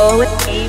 O A